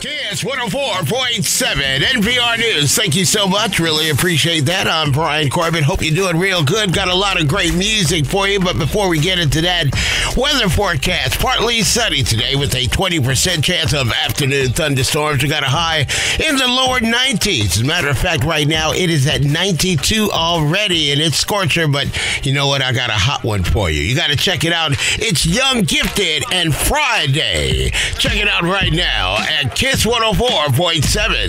Kiss 104.7 NPR News. Thank you so much. Really appreciate that. I'm Brian Corbett. Hope you're doing real good. Got a lot of great music for you. But before we get into that, weather forecast partly sunny today with a 20% chance of afternoon thunderstorms. We got a high in the lower 90s. As a matter of fact, right now it is at 92 already and it's scorcher. But you know what? I got a hot one for you. You got to check it out. It's Young Gifted and Friday. Check it out right now at. Kiss 104.7.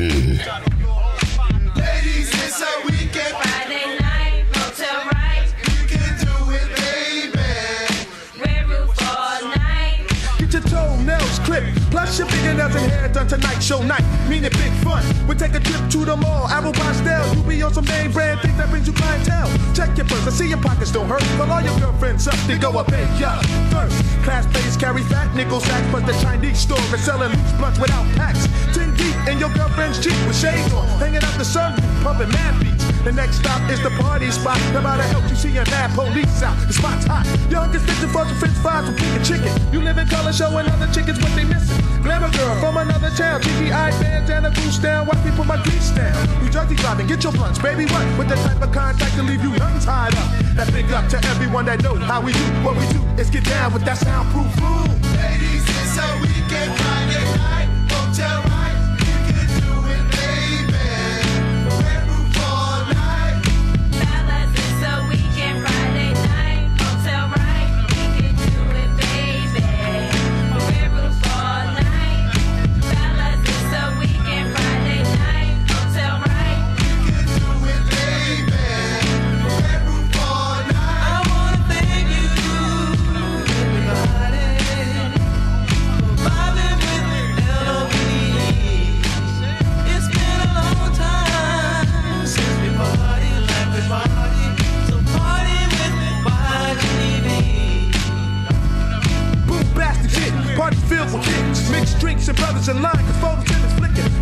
Ladies, it's a weekend. Friday night, motel right, You can do it, baby. red roof all night. Get your toenails clipped. Plus your fingernails and hair done tonight. Show night, meaning big fun. We take a trip to the mall. Apple Pastel. You be on some name brand things that brings you clientele. Check your purse. I see your pockets don't hurt. Call all your girlfriends up. They go up pay ya first. Carry fat nickel sacks, but the Chinese store is selling loose blunts without packs. Ten deep in your girlfriend's Jeep with shades on, hanging out the sun, pumping mad beats. The next stop is the party spot. To help you see a mad police out. The spot's hot. Youngest fishing for some french fries from King Chicken. You live in color, showing other chickens what they missing. Glamour girl from another town. GGI bandana, goose down. White people, my grease down. New Jersey driving, get your blunts, baby. What? With the type of contact to leave you lungs tied up. That big up to everyone that knows how we do. What we do is get down with that soundproof room. Ladies, it's a weekend. Night, motel in line, cause flicking.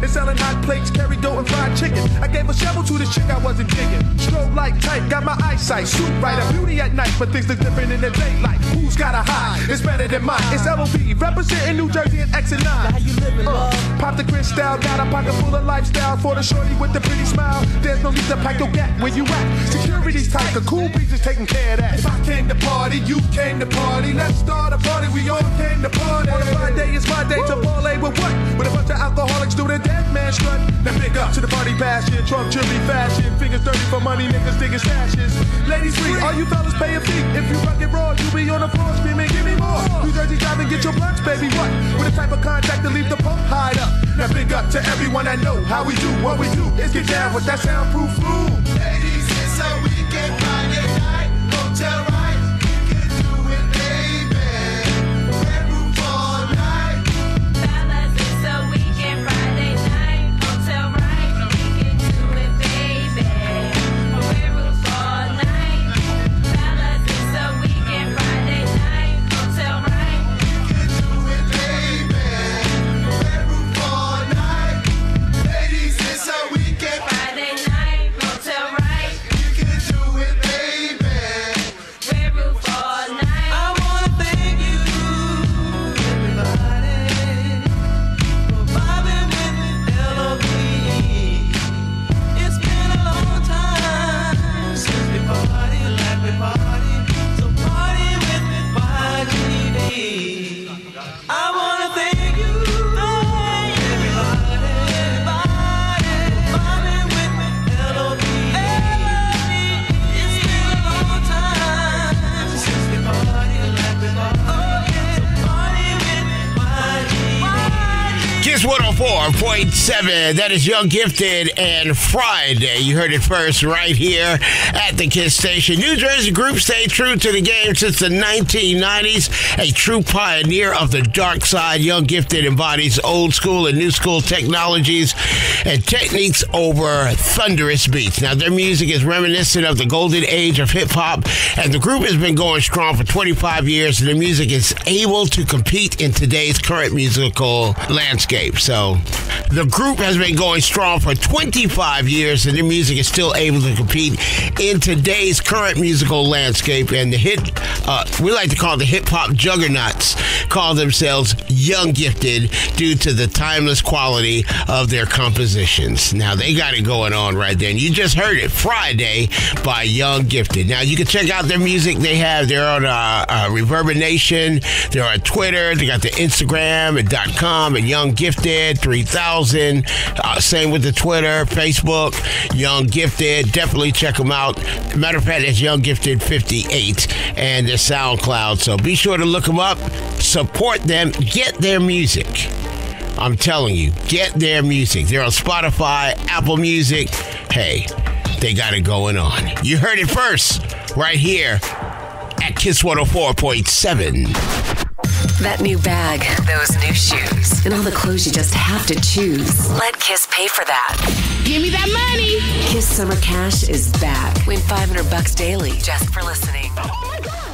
And selling hot plates, carry dough and fried chicken. I gave a shovel to this chick I wasn't digging. Strobe light tight, got my eyesight. Shoot right, a beauty at night, but things look different in the daylight. Who's got a high? It's better than mine. It's LOB, representing New Jersey and X and 9. How you living, uh, Pop the crystal, got a pocket full of lifestyle for the shorty with the pretty smile. There's no need to pack your gap where you at. Security's tight, the cool breeze is taking care of that. If I came to party, you came to party. Let's start a party, we all came to party. On a Friday, it's my day to parlay with what? With a bunch of alcoholics do the man strut. Now big up to the party passion, Trump jewelry fashion. Fingers dirty for money, niggas digging stashes. Ladies free, all you fellas pay a fee. If you rock and roll, you be on the floor screaming, give me more. New Jersey driving, get your blunts, baby, what? With the type of contact to leave the pump hide up. Now big up to everyone that know how we do what we do. Is get down with that soundproof room. Ladies, 104.7. That is Young Gifted and Friday. You heard it first right here at the Kiss Station. New Jersey group stayed true to the game since the 1990s. A true pioneer of the dark side. Young Gifted embodies old school and new school technologies and techniques over thunderous beats. Now, their music is reminiscent of the golden age of hip hop, and the group has been going strong for 25 years, and their music is able to compete in today's current musical landscape. So, the group has been going strong for 25 years, and their music is still able to compete in today's current musical landscape. And the hit uh, we like to call the hip hop juggernauts, call themselves Young Gifted due to the timeless quality of their compositions. Now, they got it going on right there. You just heard it Friday by Young Gifted. Now, you can check out their music they have. They're on uh, uh, ReverbNation, they're on Twitter, they got the Instagram and .com and Young Gifted 3000. Uh, same with the Twitter, Facebook, Young Gifted. Definitely check them out. Matter of fact, it's Young Gifted 58 and SoundCloud. So be sure to look them up, support them, get their music. I'm telling you, get their music. They're on Spotify, Apple Music. Hey, they got it going on. You heard it first, right here at Kiss 104.7. That new bag, those new shoes, and all the clothes you just have to choose. Let Kiss pay for that. Give me that money. Kiss Summer Cash is back. Win 500 bucks daily just for listening. Oh